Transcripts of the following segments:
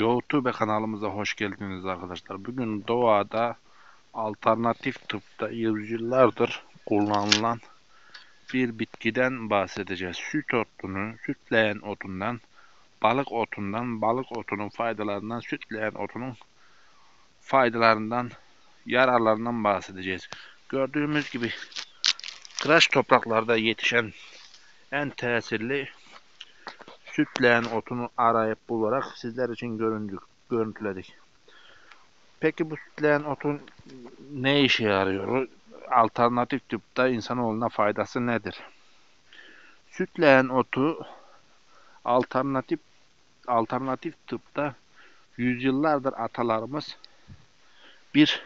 YouTube kanalımıza hoş geldiniz arkadaşlar. Bugün doğada alternatif tıpta yüzyıllardır kullanılan bir bitkiden bahsedeceğiz. Süt otunu, sütleyen otundan, balık otundan, balık otunun faydalarından, sütleyen otunun faydalarından, yararlarından bahsedeceğiz. Gördüğümüz gibi kıraç topraklarda yetişen en tesirli sütleyen otunu arayıp bularak sizler için göründük, görüntüledik. Peki bu sütleyen otun ne işe yarıyor? Alternatif tıpta insanoğluna faydası nedir? Sütleyen otu alternatif alternatif tıpta yüzyıllardır atalarımız bir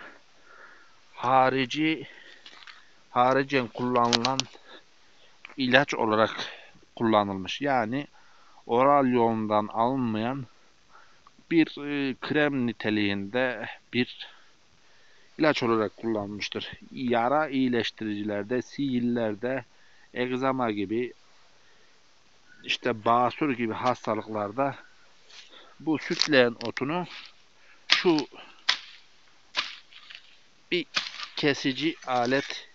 harici haricen kullanılan ilaç olarak kullanılmış. Yani oral yolundan alınmayan bir e, krem niteliğinde bir ilaç olarak kullanmıştır. Yara iyileştiricilerde, sihirlerde, egzama gibi işte basur gibi hastalıklarda bu sütleyen otunu şu bir kesici alet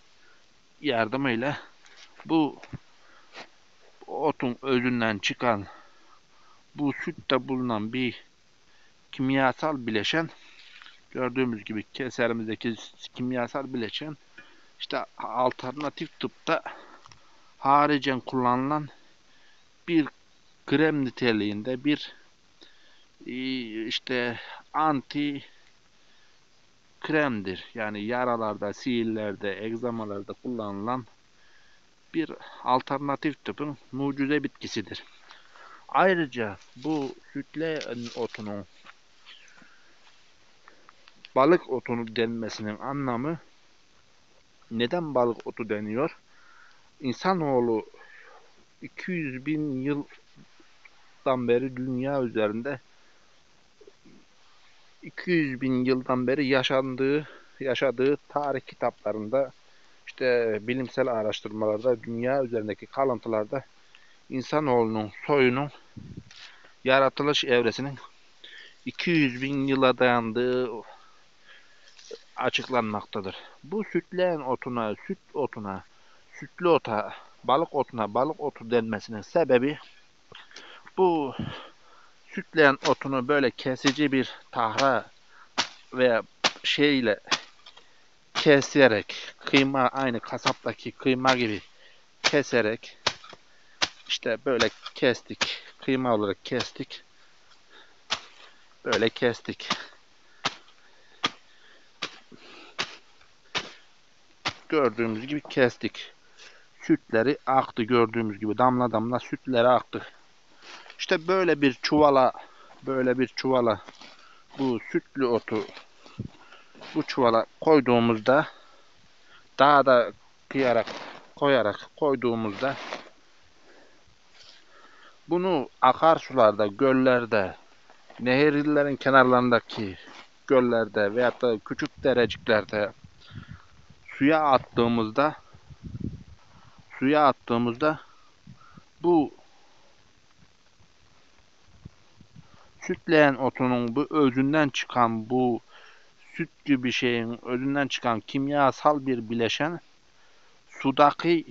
yardımıyla bu otun özünden çıkan bu sütte bulunan bir kimyasal bileşen gördüğümüz gibi keserimizdeki kimyasal bileşen işte alternatif tıpta haricen kullanılan bir krem niteliğinde bir e, işte anti kremdir. Yani yaralarda, sihirlerde, egzamalarda kullanılan bir alternatif tıpın mucize bitkisidir. Ayrıca bu sütle otunun balık otunu denmesinin anlamı neden balık otu deniyor? İnsanoğlu 200 bin yıldan beri dünya üzerinde 200 bin yıldan beri yaşandığı yaşadığı tarih kitaplarında işte bilimsel araştırmalarda dünya üzerindeki kalıntılarda insanoğlunun soyunun yaratılış evresinin 200 bin yıla dayandığı açıklanmaktadır. Bu sütleyen otuna, süt otuna, sütlü ota, balık otuna, balık otu denmesinin sebebi bu sütleyen otunu böyle kesici bir tahra veya şeyle keserek kıyma aynı kasaptaki kıyma gibi keserek işte böyle kestik. Kıyma olarak kestik. Böyle kestik. Gördüğümüz gibi kestik. Sütleri aktı gördüğümüz gibi damla damla sütleri aktı. İşte böyle bir çuvala böyle bir çuvala bu sütlü otu bu çuvala koyduğumuzda daha da kıyarak koyarak koyduğumuzda bunu akarsularda, göllerde, nehirlerin kenarlarındaki göllerde veyahut da küçük dereciklerde suya attığımızda suya attığımızda bu sütleyen otunun bu özünden çıkan bu süt gibi şeyin özünden çıkan kimyasal bir bileşen sudaki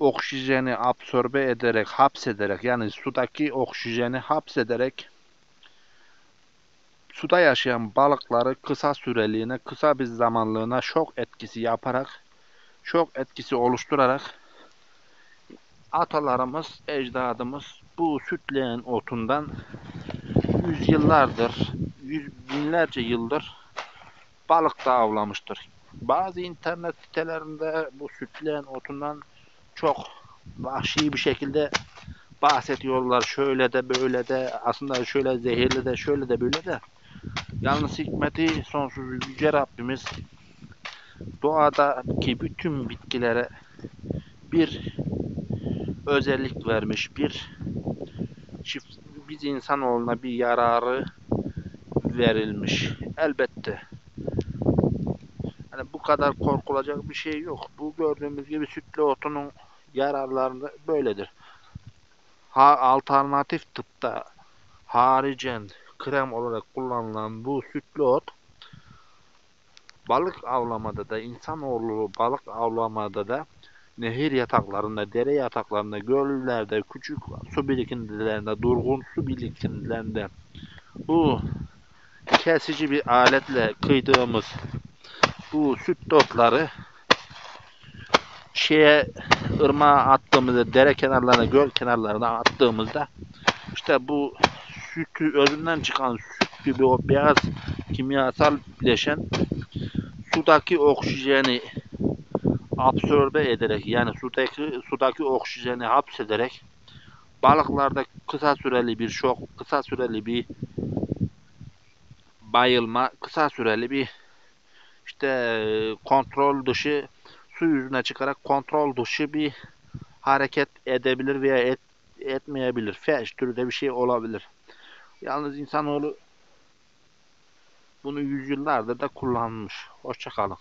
oksijeni absorbe ederek, hapsederek yani sudaki oksijeni hapsederek suda yaşayan balıkları kısa süreliğine, kısa bir zamanlığına şok etkisi yaparak, şok etkisi oluşturarak atalarımız, ecdadımız bu sütleyen otundan yüzyıllardır, yüz binlerce yıldır balık da avlamıştır. Bazı internet sitelerinde bu sütleyen otundan çok vahşi bir şekilde bahsediyorlar. Şöyle de böyle de aslında şöyle zehirli de şöyle de böyle de. Yalnız hikmeti sonsuz yüce Rabbimiz doğadaki bütün bitkilere bir özellik vermiş. Bir çift, biz insanoğluna bir yararı verilmiş. Elbette. Yani bu kadar korkulacak bir şey yok. Bu gördüğümüz gibi sütlü otunun yararları böyledir. Ha, alternatif tıpta haricen krem olarak kullanılan bu sütlü ot balık avlamada da insanoğlu balık avlamada da nehir yataklarında, dere yataklarında, göllerde, küçük su birikintilerinde, durgun su birikintilerinde bu kesici bir aletle kıydığımız bu süt otları şeye ırmağa attığımızda, dere kenarlarına, göl kenarlarına attığımızda işte bu sütü özünden çıkan süt gibi o beyaz kimyasal bileşen sudaki oksijeni absorbe ederek yani sudaki sudaki oksijeni hapsederek balıklarda kısa süreli bir şok, kısa süreli bir bayılma, kısa süreli bir işte kontrol dışı su yüzüne çıkarak kontrol dışı bir hareket edebilir veya et, etmeyebilir. Felç türü bir şey olabilir. Yalnız insanoğlu bunu yüzyıllardır da kullanmış. Hoşçakalın.